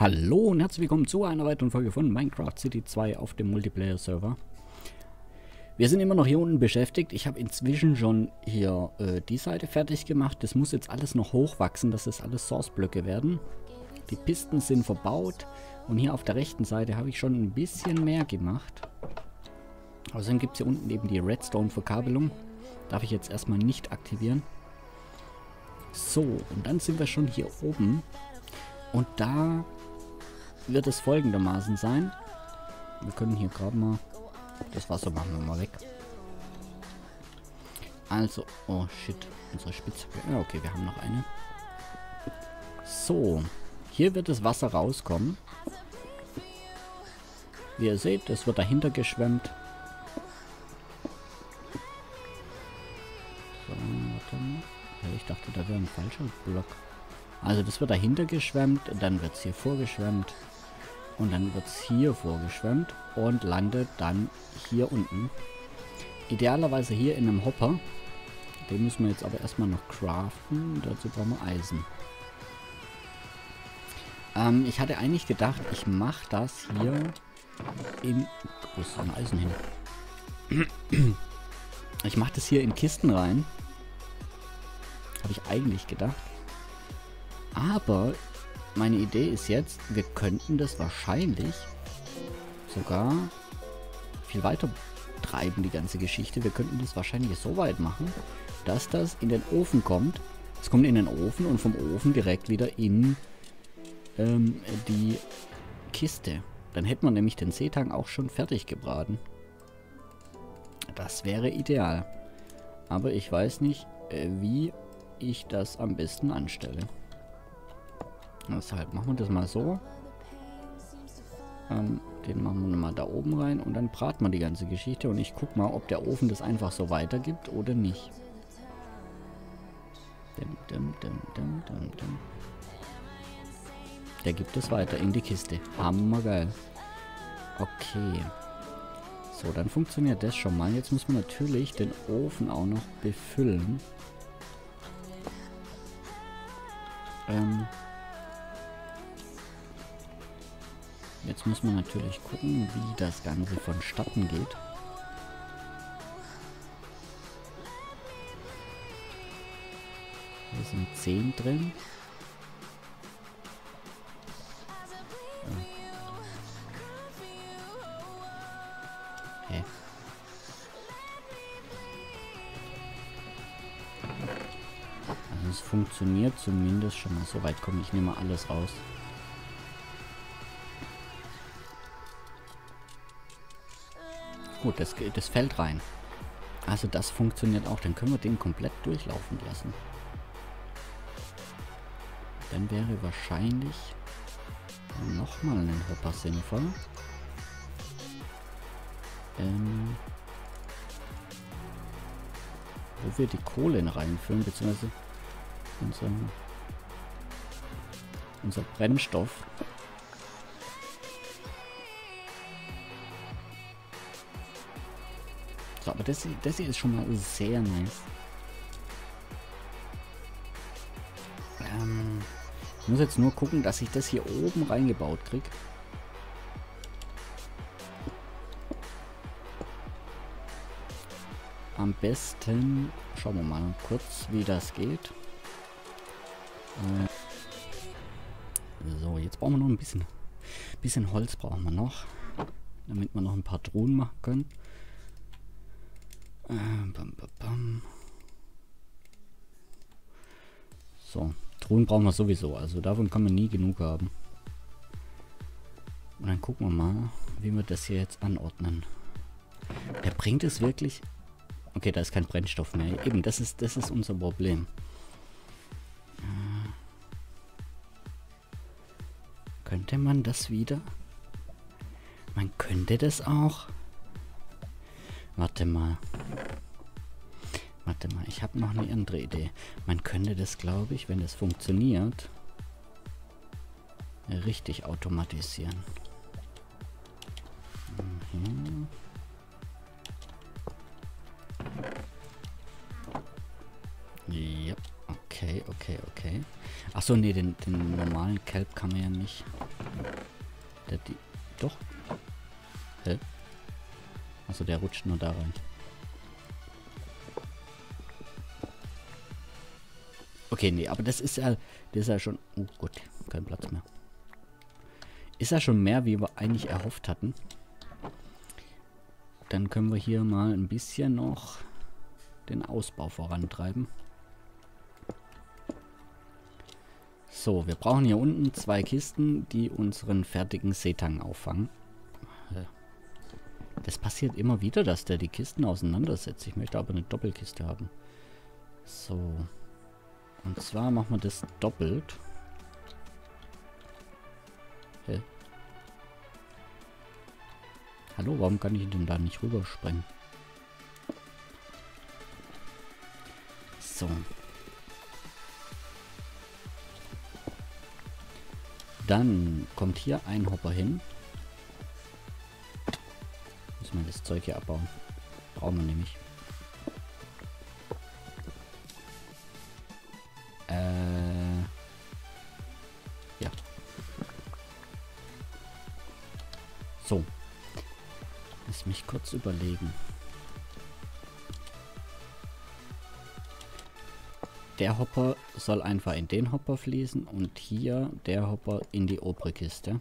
Hallo und herzlich willkommen zu einer weiteren Folge von Minecraft City 2 auf dem Multiplayer-Server. Wir sind immer noch hier unten beschäftigt. Ich habe inzwischen schon hier äh, die Seite fertig gemacht. Das muss jetzt alles noch hochwachsen, dass das alles Source-Blöcke werden. Die Pisten sind verbaut und hier auf der rechten Seite habe ich schon ein bisschen mehr gemacht. Außerdem gibt es hier unten eben die Redstone-Verkabelung. Darf ich jetzt erstmal nicht aktivieren. So, und dann sind wir schon hier oben. Und da wird es folgendermaßen sein. Wir können hier gerade mal... Das Wasser machen wir mal weg. Also, oh shit, unsere Spitzhacke. Ja, okay, wir haben noch eine. So, hier wird das Wasser rauskommen. Wie ihr seht, es wird dahinter geschwemmt. So, warte mal. Ich dachte, da wäre ein falscher Block. Also das wird dahinter geschwemmt, dann wird es hier vorgeschwemmt und dann wird es hier vorgeschwemmt und landet dann hier unten. Idealerweise hier in einem Hopper. Den müssen wir jetzt aber erstmal noch craften. Dazu brauchen wir Eisen. Ähm, ich hatte eigentlich gedacht, ich mache das hier in... Wo ist ein Eisen hin? Ich mache das hier in Kisten rein. Habe ich eigentlich gedacht. Aber meine Idee ist jetzt, wir könnten das wahrscheinlich sogar viel weiter treiben, die ganze Geschichte. Wir könnten das wahrscheinlich so weit machen, dass das in den Ofen kommt. Es kommt in den Ofen und vom Ofen direkt wieder in ähm, die Kiste. Dann hätte man nämlich den Seetang auch schon fertig gebraten. Das wäre ideal. Aber ich weiß nicht, äh, wie ich das am besten anstelle. Deshalb machen wir das mal so. Ähm, den machen wir mal da oben rein und dann braten wir die ganze Geschichte und ich guck mal, ob der Ofen das einfach so weitergibt oder nicht. Dim, dim, dim, der gibt es weiter in die Kiste. Hammergeil. Okay. So, dann funktioniert das schon mal. Jetzt müssen wir natürlich den Ofen auch noch befüllen. Ähm, Jetzt muss man natürlich gucken, wie das Ganze vonstatten geht. Hier sind 10 drin. Also es funktioniert zumindest schon mal. So weit komme ich nehme alles raus. Gut, das, das fällt rein. Also das funktioniert auch. Dann können wir den komplett durchlaufen lassen. Dann wäre wahrscheinlich nochmal ein Hopper sinnvoll. Ähm, wo wir die Kohlen reinfüllen, beziehungsweise unser, unser Brennstoff. So, aber das, das hier ist schon mal sehr nice. Ähm, ich muss jetzt nur gucken, dass ich das hier oben reingebaut kriege. Am besten schauen wir mal kurz, wie das geht. Äh, so, jetzt brauchen wir noch ein bisschen, bisschen Holz brauchen wir noch, damit wir noch ein paar Drohnen machen können. Äh, bam, bam, bam. So, Truhen brauchen wir sowieso. Also davon kann man nie genug haben. Und dann gucken wir mal, wie wir das hier jetzt anordnen. Der bringt es wirklich... Okay, da ist kein Brennstoff mehr. Eben, das ist, das ist unser Problem. Äh, könnte man das wieder? Man könnte das auch... Warte mal. Warte mal, ich habe noch eine andere Idee. Man könnte das, glaube ich, wenn es funktioniert, richtig automatisieren. Mhm. Ja, okay, okay, okay. Achso, nee, den, den normalen Kelp kann man ja nicht Der die. Doch. Hä? Also der rutscht nur da rein. Okay, nee, aber das ist ja. Das ist ja schon. Oh gut, kein Platz mehr. Ist ja schon mehr, wie wir eigentlich erhofft hatten. Dann können wir hier mal ein bisschen noch den Ausbau vorantreiben. So, wir brauchen hier unten zwei Kisten, die unseren fertigen Seetang auffangen. Das passiert immer wieder, dass der die Kisten auseinandersetzt. Ich möchte aber eine Doppelkiste haben. So. Und zwar machen wir das doppelt. Hä? Hallo, warum kann ich denn da nicht rüberspringen? So. Dann kommt hier ein Hopper hin. Müssen wir das Zeug hier abbauen. Brauchen wir nämlich. So. Lass mich kurz überlegen. der Hopper soll einfach in den Hopper fließen und hier der Hopper in die obere Kiste.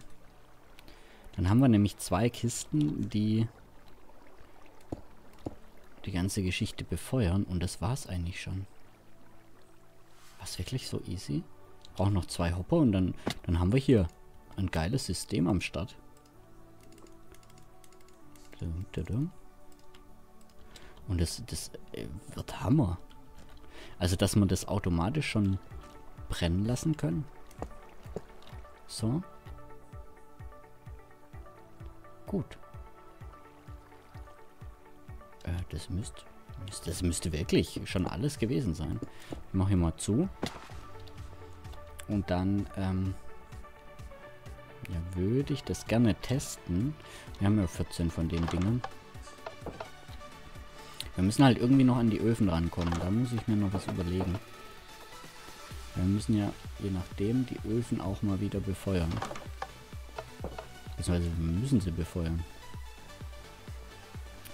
Dann haben wir nämlich zwei Kisten, die die ganze Geschichte befeuern und das war's eigentlich schon. Was wirklich so easy? Brauchen noch zwei Hopper und dann, dann haben wir hier ein geiles System am Start. Und das, das äh, wird Hammer. Also, dass man das automatisch schon brennen lassen können. So. Gut. Äh, das müsste... Das müsste wirklich schon alles gewesen sein. Ich mache hier mal zu. Und dann, ähm... Ja, würde ich das gerne testen. Wir haben ja 14 von den Dingen. Wir müssen halt irgendwie noch an die Öfen rankommen. Da muss ich mir noch was überlegen. Wir müssen ja, je nachdem, die Öfen auch mal wieder befeuern. Beziehungsweise wir müssen sie befeuern.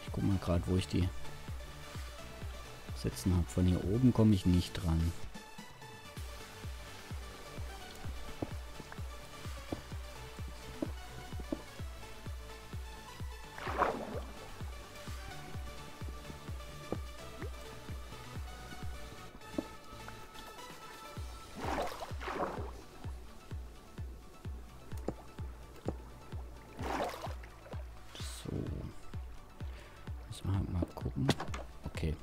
Ich guck mal gerade, wo ich die setzen habe. Von hier oben komme ich nicht dran. Mal, mal gucken. Okay.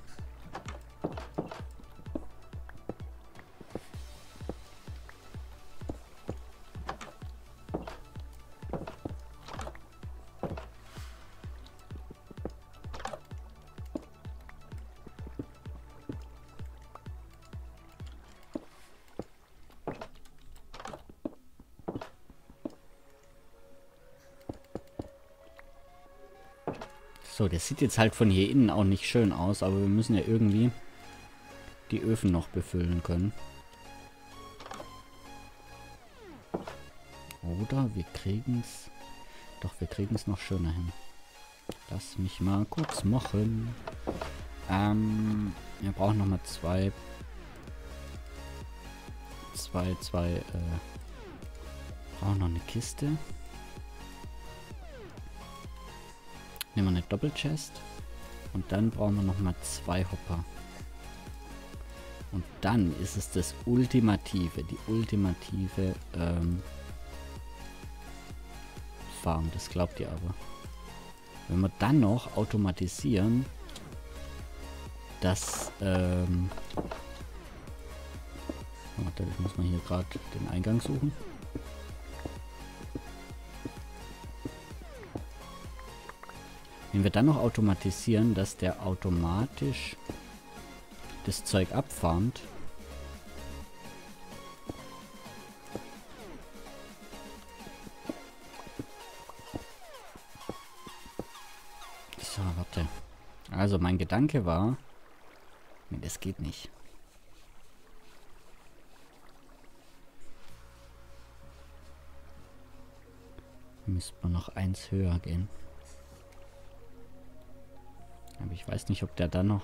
So, das sieht jetzt halt von hier innen auch nicht schön aus, aber wir müssen ja irgendwie die Öfen noch befüllen können. Oder wir kriegen es... Doch, wir kriegen es noch schöner hin. Lass mich mal kurz machen. Ähm, wir brauchen noch mal zwei... Zwei, zwei, äh... Brauchen noch eine Kiste. Nehmen wir eine Doppelchest. Und dann brauchen wir nochmal zwei Hopper. Und dann ist es das Ultimative, die ultimative ähm, Farm. Das glaubt ihr aber. Wenn wir dann noch automatisieren, dass... Ähm, warte, ich muss mal hier gerade den Eingang suchen. Wenn wir dann noch automatisieren, dass der automatisch das Zeug abfarmt. So, warte. Also mein Gedanke war, nee, das geht nicht. Müsste man noch eins höher gehen. Aber ich weiß nicht, ob der dann noch...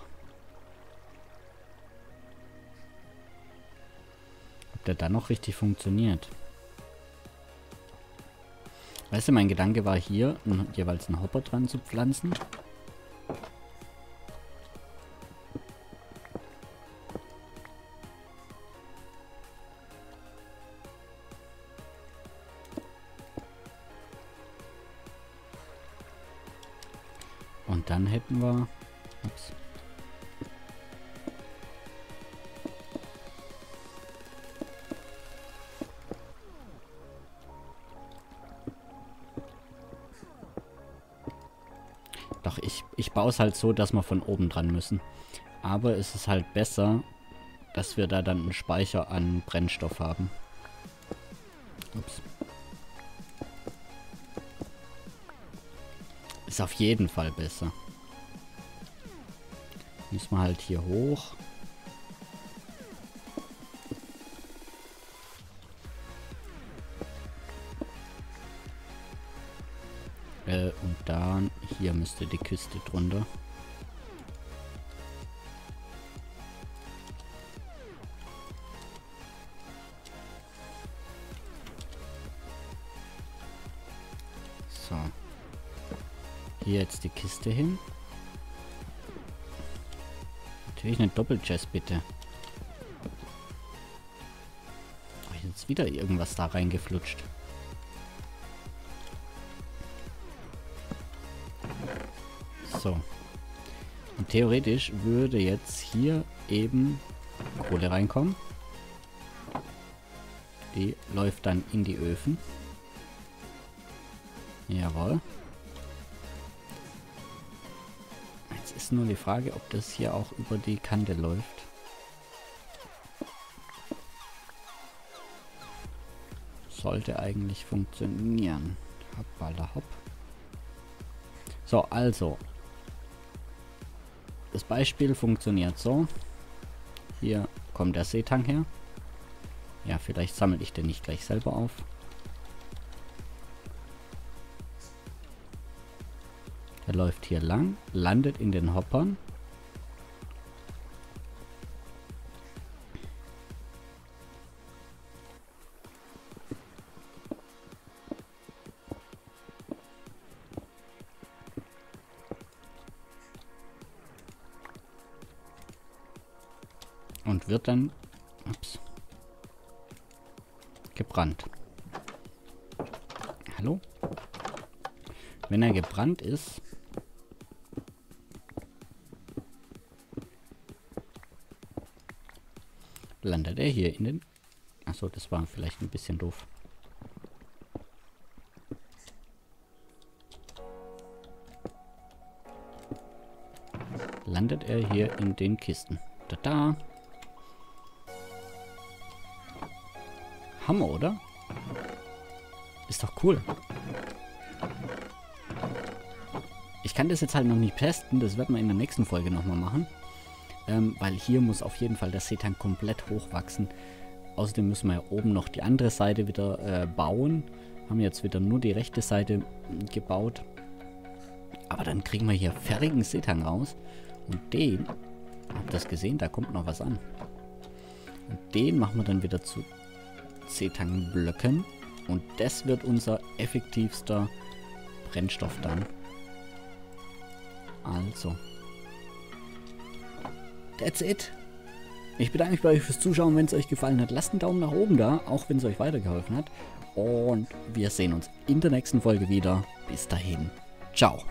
Ob der dann noch richtig funktioniert. Weißt du, mein Gedanke war hier, jeweils einen Hopper dran zu pflanzen. Hätten wir... Ups. Doch, ich, ich baue es halt so, dass wir von oben dran müssen. Aber es ist halt besser, dass wir da dann einen Speicher an Brennstoff haben. Ups. Ist auf jeden Fall besser. Müssen wir halt hier hoch. Äh, und dann hier müsste die Küste drunter. So. Hier jetzt die Kiste hin. Natürlich eine Doppelchest, bitte. Oh, jetzt wieder irgendwas da reingeflutscht. So. Und theoretisch würde jetzt hier eben Kohle reinkommen. Die läuft dann in die Öfen. Jawohl. Ist nur die Frage, ob das hier auch über die Kante läuft. Sollte eigentlich funktionieren. Hoppala hopp. So, also, das Beispiel funktioniert so. Hier kommt der Seetang her. Ja, vielleicht sammle ich den nicht gleich selber auf. Er läuft hier lang, landet in den Hoppern. und wird dann ups, gebrannt. Hallo? Wenn er gebrannt ist, landet er hier in den... Achso, das war vielleicht ein bisschen doof. Landet er hier in den Kisten. Da da. Hammer, oder? Ist doch cool. Ich kann das jetzt halt noch nicht testen. Das werden wir in der nächsten Folge nochmal machen. Ähm, weil hier muss auf jeden Fall der Seetang komplett hochwachsen. Außerdem müssen wir ja oben noch die andere Seite wieder äh, bauen. Haben jetzt wieder nur die rechte Seite gebaut. Aber dann kriegen wir hier fertigen Seetang raus. Und den, habt ihr das gesehen? Da kommt noch was an. Und den machen wir dann wieder zu Zetang-Blöcken. Und das wird unser effektivster Brennstoff dann. Also. That's it. Ich bedanke mich bei euch fürs Zuschauen. Wenn es euch gefallen hat, lasst einen Daumen nach oben da, auch wenn es euch weitergeholfen hat. Und wir sehen uns in der nächsten Folge wieder. Bis dahin. Ciao.